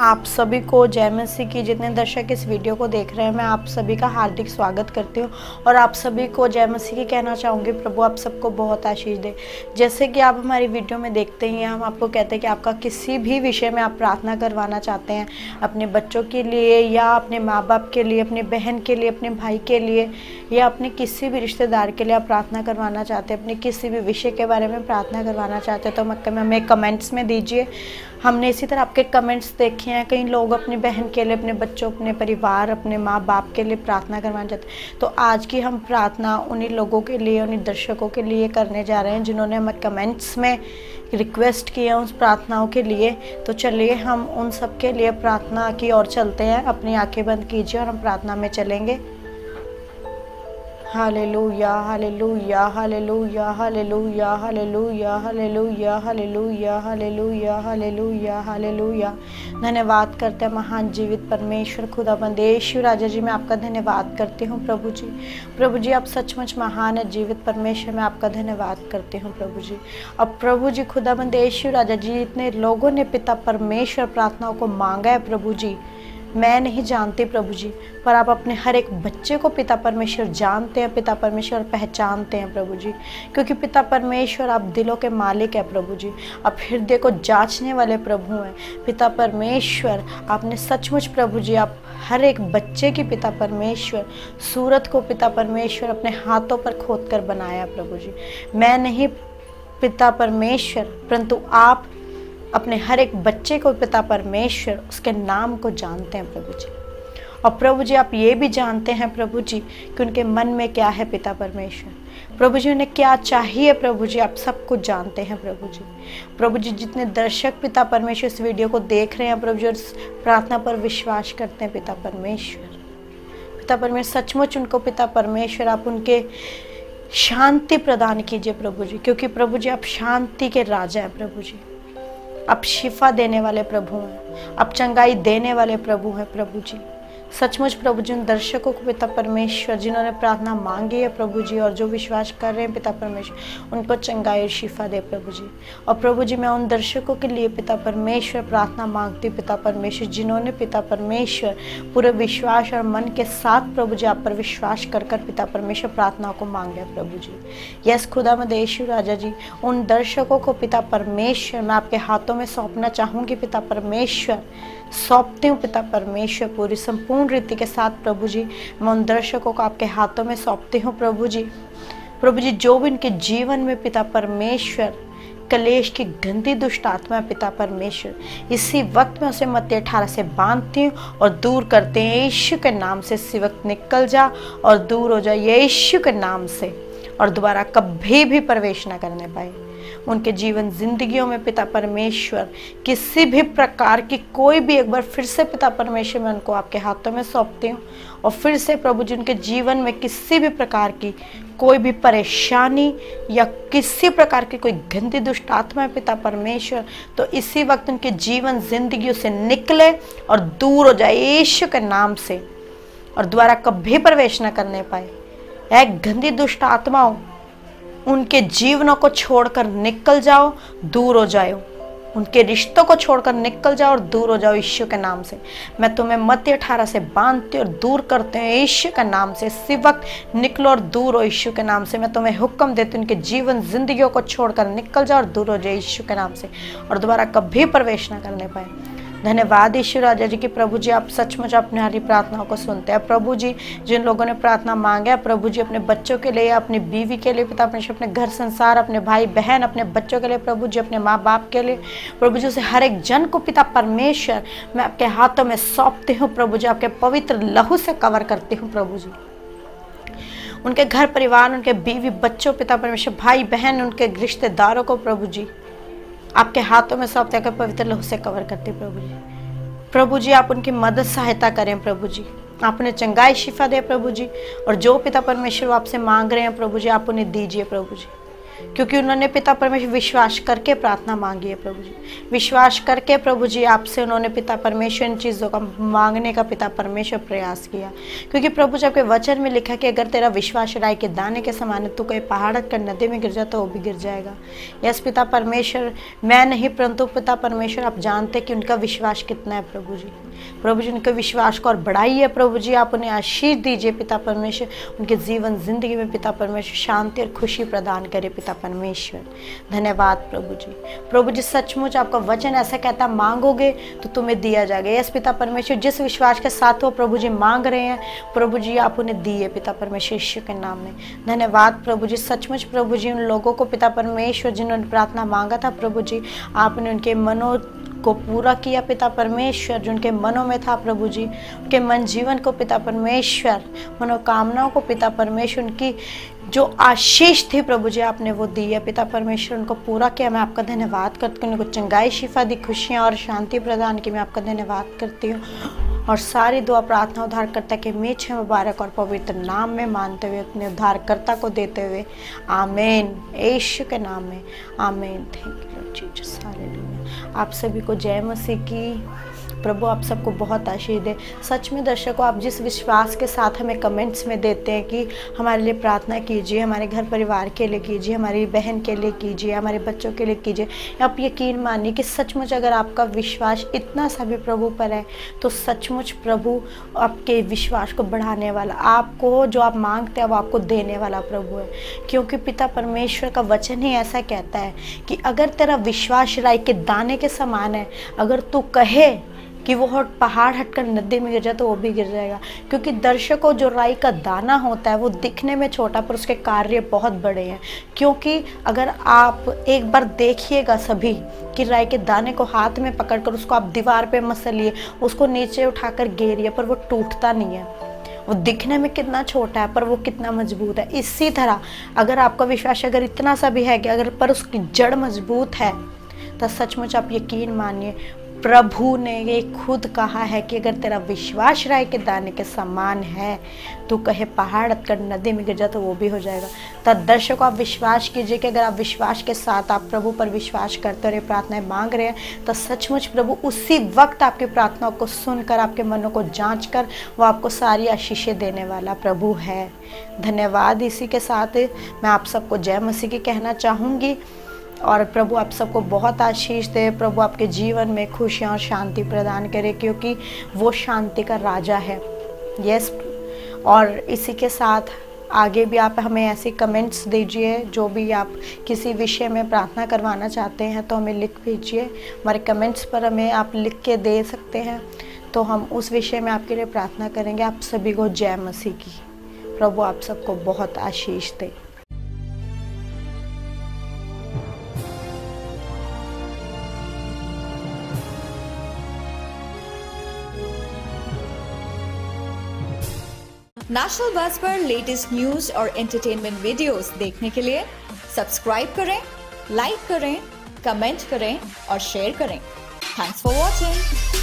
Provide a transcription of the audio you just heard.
आप सभी को जय मसीह की। जितने दर्शक इस वीडियो को देख रहे हैं, मैं आप सभी का हार्दिक स्वागत करती हूँ। और आप सभी को जय मसीह की कहना चाहूँगी, प्रभु आप सबको बहुत आशीष दे। जैसे कि आप हमारी वीडियो में देखते ही हैं, हम आपको कहते हैं कि आपका किसी भी विषय में आप प्रार्थना करवाना चाहते हैं, अपने बच्चों के लिए या अपने माँ बाप के लिए, अपने बहन के लिए, अपने भाई के लिए, या अपने किसी भी रिश्तेदार के लिए आप प्रार्थना करवाना चाहते हैं, अपने किसी भी विषय के बारे में प्रार्थना करवाना चाहते हैं तो हमें कमेंट्स में दीजिए। हमने इसी तरह आपके कमेंट्स देखे हैं कई लोग अपनी बहन के लिए, अपने बच्चों, अपने परिवार, अपने माँ बाप के लिए प्रार्थना करवाना चाहते हैं। तो आज की हम प्रार्थना उन्हीं लोगों के लिए, उन्हीं दर्शकों के लिए करने जा रहे हैं, जिन्होंने हमें कमेंट्स में रिक्वेस्ट किए उस प्रार्थनाओं के लिए। तो चलिए हम उन सब के लिए प्रार्थना की ओर चलते हैं। अपनी आँखें बंद कीजिए और हम प्रार्थना में चलेंगे। Hallelujah hallelujah hallelujah hallelujah hallelujah hallelujah hallelujah hallelujah hallelujah hallelujah धन्यवाद करते हैं महान जीवित परमेश्वर, खुदा बंदेश्वर राजा जी, मैं आपका धन्यवाद करती हूँ, प्रभु जी। प्रभु जी, आप सचमुच महान है, जीवित परमेश्वर, मैं आपका धन्यवाद करती हूँ, प्रभु जी। अब प्रभु जी, खुदा बंदेश्वर राजा जी, इतने लोगों ने पिता परमेश्वर प्रार्थनाओं को मांगा है, प्रभु जी। मैं नहीं जानती प्रभु जी, पर आप अपने हर एक बच्चे को पिता परमेश्वर जानते हैं, पिता परमेश्वर पहचानते हैं प्रभु जी। क्योंकि पिता परमेश्वर आप दिलों के मालिक हैं प्रभु जी, आप हृदय को जांचने वाले प्रभु हैं। पिता परमेश्वर, आपने सचमुच प्रभु जी, आप हर एक बच्चे की पिता परमेश्वर, सूरत को पिता परमेश्वर अपने हाथों पर खोद कर बनाया प्रभु जी। मैं नहीं पिता परमेश्वर, परंतु आप अपने हर एक बच्चे को पिता परमेश्वर, उसके नाम को जानते हैं प्रभु जी। और प्रभु जी, आप ये भी जानते हैं प्रभु जी कि उनके मन में क्या है पिता परमेश्वर। प्रभु जी, उन्हें क्या चाहिए प्रभु जी, आप सब कुछ जानते हैं प्रभु जी। प्रभु जी, जितने दर्शक पिता परमेश्वर इस वीडियो को देख रहे हैं प्रभु जी, और प्रार्थना पर विश्वास करते हैं पिता परमेश्वर। पिता परमेश्वर, सचमुच उनको पिता परमेश्वर, आप उनके शांति प्रदान कीजिए प्रभु जी, क्योंकि प्रभु जी, आप शांति के राजा हैं प्रभु जी। आप शिफा देने वाले प्रभु हैं। आप चंगाई देने वाले प्रभु हैं प्रभु जी। सचमुच प्रभु जी उन दर्शकों को पिता परमेश्वर, जिन्होंने प्रार्थना मांगी है प्रभु जी और जो विश्वास कर रहे हैं पिता परमेश्वर उनको चंगाई और शिफा दे प्रभु जी। और प्रभु जी, मैं उन दर्शकों के लिए पिता परमेश्वर प्रार्थना मांगती पिता परमेश्वर, जिन्होंने पिता परमेश्वर पूरे विश्वास और मन के साथ प्रभु जी आप पर विश्वास कर कर पिता परमेश्वर प्रार्थना को मांगे प्रभु जी। यस, खुदा मदेशु राजा जी, उन दर्शकों को पिता परमेश्वर, मैं आपके हाथों में सौंपना चाहूँगी, पिता परमेश्वर, सौंपती हूँ पिता परमेश्वर पूरी, संपूर्ण रीति के साथ प्रभु जी, मैं उन दर्शकों को आपके हाथों में सौंपती हूँ प्रभु जी। प्रभु जी, जो भी उनके जीवन में पिता परमेश्वर, कलेश की गंदी दुष्ट आत्मा पिता परमेश्वर, इसी वक्त में उसे मत्ती अठारह से बांधती हूँ और दूर करते हैं, यीशु के नाम से इसी वक्त निकल जा और दूर हो जाए यीशु के नाम से और दोबारा कभी भी प्रवेश न करने पाए। उनके जीवन जिंदगियों में पिता परमेश्वर, किसी भी प्रकार की कोई भी एक बार फिर से पिता परमेश्वर मैं उनको आपके हाथों में सौंपती हूँ। और फिर से प्रभु जी, उनके जीवन में किसी भी प्रकार की कोई भी परेशानी या किसी प्रकार की कोई गंदी दुष्ट आत्मा है पिता परमेश्वर तो इसी वक्त उनके जीवन ज़िंदगी से निकले और दूर हो जाए यीशु के नाम से और द्वारा कभी प्रवेश न करने पाए। एक गंदी दुष्ट आत्माओं उनके जीवनों को छोड़कर निकल जाओ, दूर हो जाओ। उनके रिश्तों को छोड़कर निकल जाओ और दूर हो जाओ ईश्वर के नाम से। मैं तुम्हें मध्य अठारह से बांधती और दूर करते हैं ईश्वर के नाम से। इसी वक्त निकलो और दूर हो ईश्वर के नाम से। मैं तुम्हें हुक्म देती हूँ, उनके जीवन जिंदगियों को छोड़कर निकल जाओ और दूर हो जाए ईश्वर के नाम से। और दोबारा कभी प्रवेश ना करने पाए। धन्यवाद ईश्वर राजा जी की। प्रभु जी, आप सचमुच अपने हरी प्रार्थनाओं को सुनते हैं। प्रभु जी, जिन लोगों ने प्रार्थना मांगे प्रभु जी अपने बच्चों के लिए, अपनी बीवी के लिए, पिता अपने घर संसार, अपने भाई बहन, अपने बच्चों के लिए, प्रभु जी, अपने माँ बाप के लिए। प्रभु जी, उसे हर एक जन को, पिता परमेश्वर, मैं आपके हाथों में सौंपती हूँ। प्रभु जी, आपके पवित्र लहू से कवर करती हूँ, प्रभु जी। उनके घर परिवार, उनके बीवी बच्चों, पिता परमेश्वर भाई बहन उनके रिश्तेदारों को, प्रभु जी। आपके हाथों में सौंपते कर पवित्र लहू से कवर करते प्रभु जी। प्रभु जी, आप उनकी मदद सहायता करें प्रभु जी। आप उन्हें चंगाई शिफा दे प्रभु जी, और जो पिता परमेश्वर आपसे मांग रहे हैं प्रभु जी, आप उन्हें दीजिए प्रभु जी। क्योंकि उन्होंने पिता परमेश्वर विश्वास करके प्रार्थना मांगी है प्रभु जी। विश्वास करके प्रभु जी आपसे उन्होंने पिता परमेश्वर इन चीज़ों का मांगने का पिता परमेश्वर प्रयास किया। क्योंकि प्रभु जी आपके वचन में लिखा कि अगर तेरा विश्वास राय के दाने के समान है तो कहीं पहाड़ कर नदी में गिर जाए तो वो भी गिर जाएगा। यस, पिता परमेश्वर, मैं नहीं, परंतु पिता परमेश्वर, आप जानते कि उनका विश्वास कितना है प्रभु जी। प्रभु जी, उनके विश्वास को और बढ़ाइए प्रभु जी। आप उन्हें आशीष दीजिए पिता परमेश्वर। उनके जीवन, ज़िंदगी में पिता परमेश्वर शांति और खुशी प्रदान करे पिता परमेश्वर। धन्यवाद प्रभु जी। प्रभु जी, सचमुच आपका वचन ऐसा कहता, मांगोगे तो तुम्हें दिया जाएगा। यस पिता परमेश्वर, जिस विश्वास के साथ वो प्रभु जी मांग रहे हैं, प्रभु जी, आप उन्हें दिए पिता परमेश्वर ईश्वर के नाम में। धन्यवाद प्रभु जी, सचमुच प्रभु जी, उन लोगों को पिता परमेश्वर जिन्होंने प्रार्थना मांगा था, प्रभु जी, आपने उनके मनो को पूरा किया पिता परमेश्वर, जो उनके मनों में था प्रभु जी, उनके मन जीवन को पिता परमेश्वर, मनोकामनाओं को पिता परमेश्वर, उनकी जो आशीष थी प्रभु जी, आपने वो दी है। पिता परमेश्वर, उनको पूरा किया। मैं आपका धन्यवाद करती हूँ। उनको चंगाई, शिफा दी, खुशियाँ और शांति प्रदान की मैं आपका धन्यवाद करती हूँ। और सारी दुआ प्रार्थना उद्धारकर्ता के मीठे मुबारक और पवित्र नाम में मानते हुए, अपने उद्धारकर्ता को देते हुए। आमेन। यीशु के नाम में। आमेन। थैंक यू हालेलुया आप सभी को जय मसीह की। प्रभु, आप सबको बहुत आशीष दे। सच में दर्शकों, आप जिस विश्वास के साथ हमें कमेंट्स में देते हैं कि हमारे लिए प्रार्थना कीजिए, हमारे घर परिवार के लिए कीजिए, हमारी बहन के लिए कीजिए, हमारे बच्चों के लिए कीजिए, आप यकीन मानिए कि सचमुच अगर आपका विश्वास इतना सा भी प्रभु पर है तो सचमुच प्रभु आपके विश्वास को बढ़ाने वाला, आपको जो आप मांगते हैं वो आपको देने वाला प्रभु है। क्योंकि पिता परमेश्वर का वचन ही ऐसा कहता है कि अगर तेरा विश्वास राय के दाने के समान है, अगर तू कहे कि वो पहाड़ हटकर नदी में गिर जाए तो वो भी गिर जाएगा। क्योंकि दर्शकों जो राई का दाना होता है, वो दिखने में छोटा, पर उसके कार्य बहुत बड़े हैं। क्योंकि अगर आप एक बार देखिएगा सभी कि राई के दाने को हाथ में पकड़कर उसको आप दीवार पे मसलिए, उसको नीचे उठाकर गेरिए पर वो टूटता नहीं है। वो दिखने में कितना छोटा है, पर वो कितना मज़बूत है। इसी तरह अगर आपका विश्वास अगर इतना सा भी है कि अगर पर उसकी जड़ मज़बूत है तो सचमुच आप यकीन मानिए प्रभु ने ये खुद कहा है कि अगर तेरा विश्वास राय के दाने के समान है तो कहे पहाड़ कर नदी में गिर जा तो वो भी हो जाएगा। तो दर्शकों, आप विश्वास कीजिए कि अगर आप विश्वास के साथ आप प्रभु पर विश्वास करते रहे प्रार्थनाएँ मांग रहे हैं तो सचमुच प्रभु उसी वक्त आपकी प्रार्थनाओं को सुनकर, आपके मनों को जाँच कर वो आपको सारी आशीषें देने वाला प्रभु है। धन्यवाद इसी के साथ। मैं आप सबको जय मसीह की कहना चाहूँगी। और प्रभु आप सबको बहुत आशीष दे, प्रभु आपके जीवन में खुशियाँ और शांति प्रदान करे, क्योंकि वो शांति का राजा है। यस और इसी के साथ आगे भी आप हमें ऐसी कमेंट्स दीजिए, जो भी आप किसी विषय में प्रार्थना करवाना चाहते हैं तो हमें लिख भेजिए हमारे कमेंट्स पर हमें आप लिख के दे सकते हैं तो हम उस विषय में आपके लिए प्रार्थना करेंगे। आप सभी को जय मसीह की। प्रभु आप सबको बहुत आशीष दे। नेशनल बस पर लेटेस्ट न्यूज़ और एंटरटेनमेंट वीडियोस देखने के लिए सब्सक्राइब करें लाइक करें कमेंट करें और शेयर करें. Thanks for watching